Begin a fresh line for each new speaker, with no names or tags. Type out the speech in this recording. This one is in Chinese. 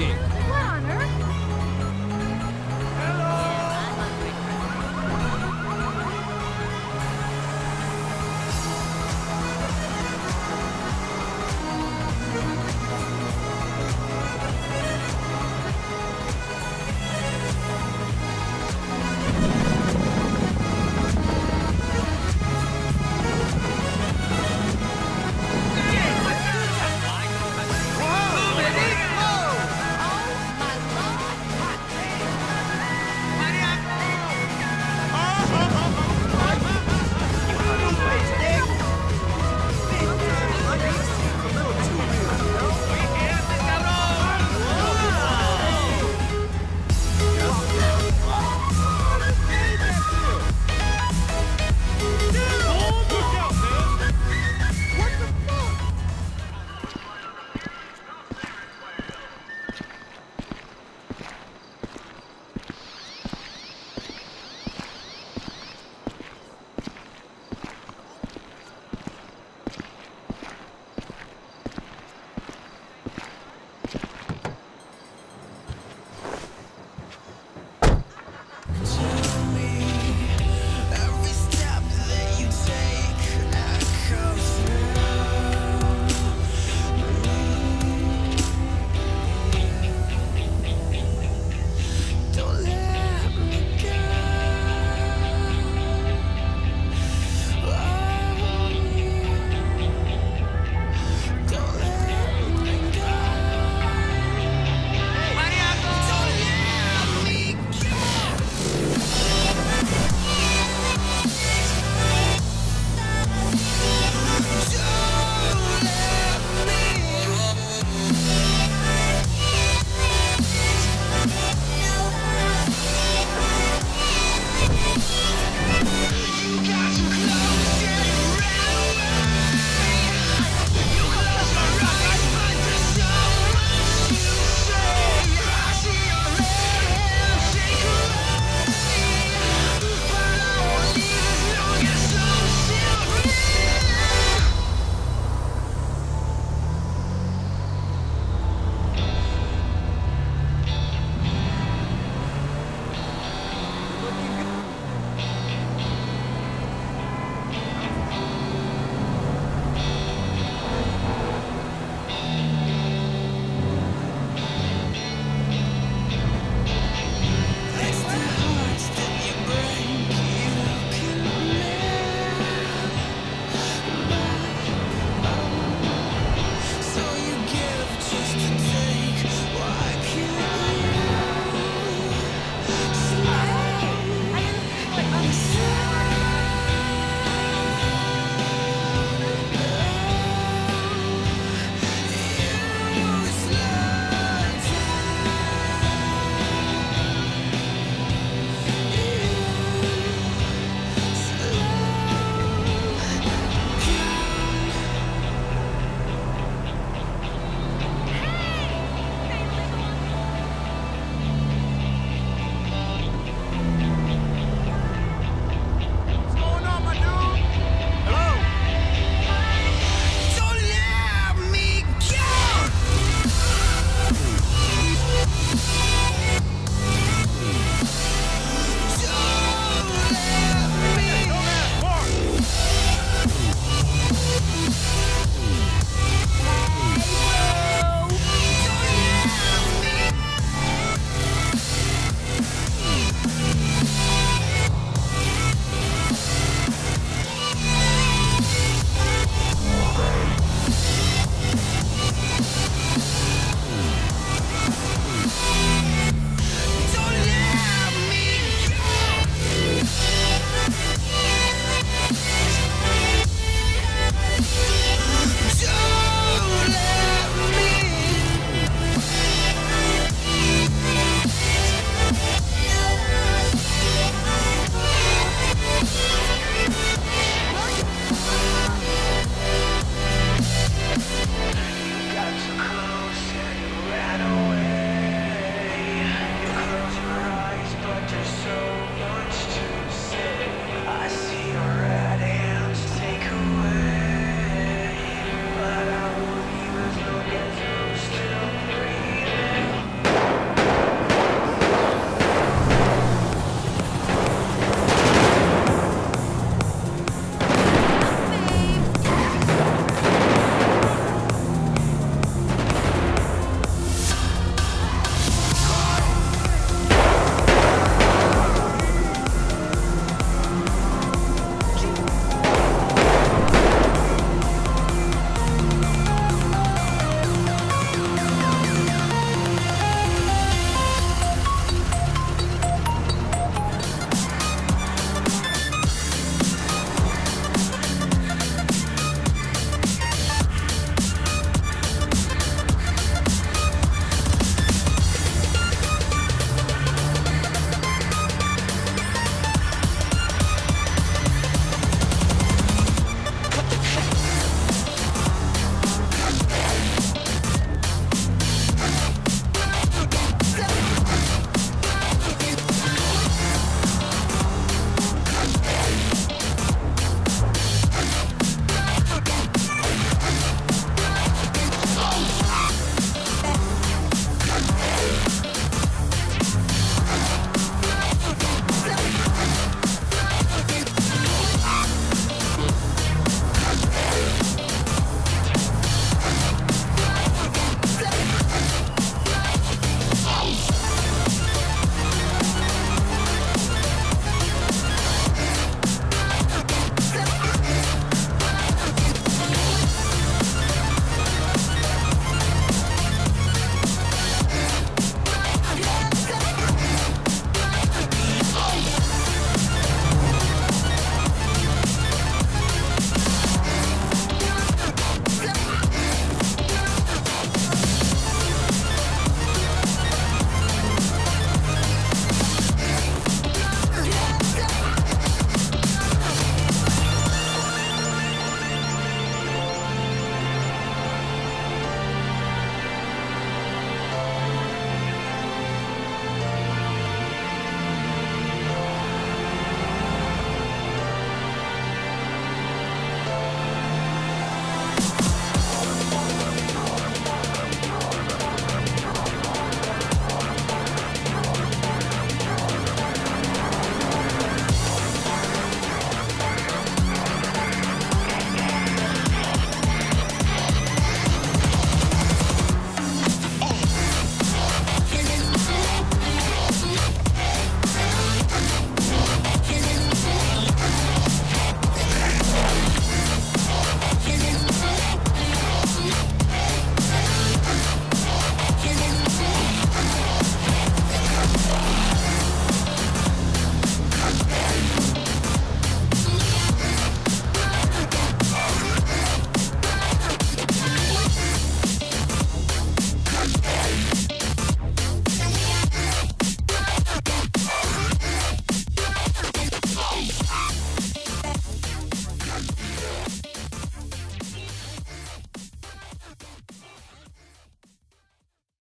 嗯。